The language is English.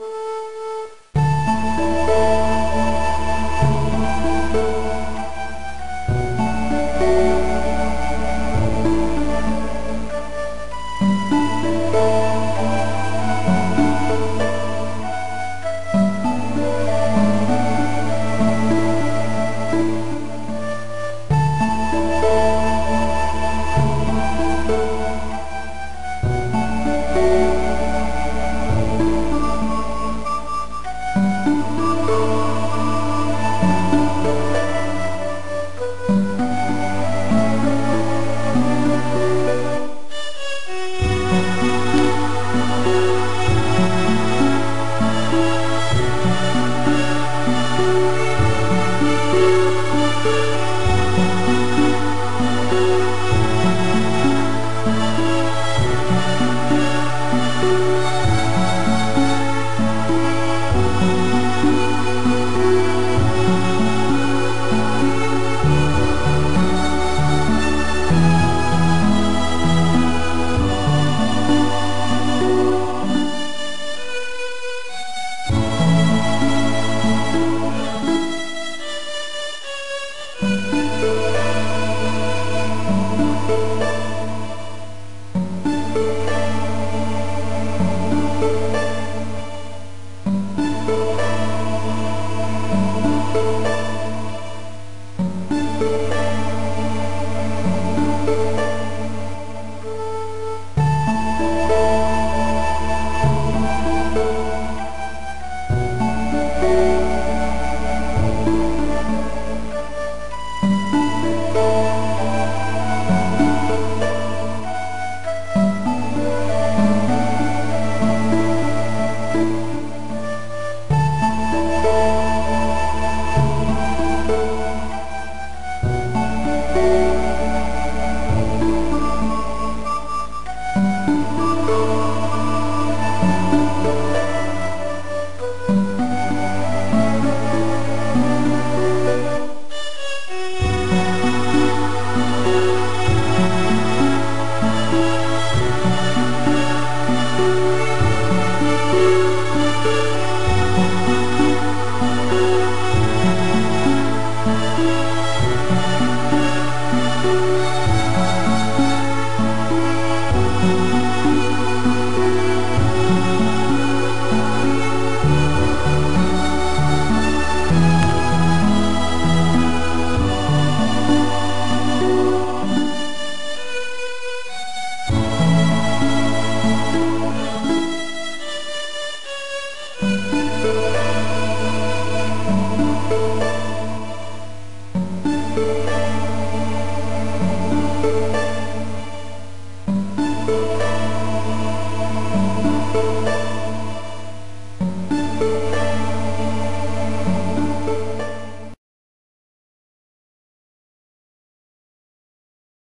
you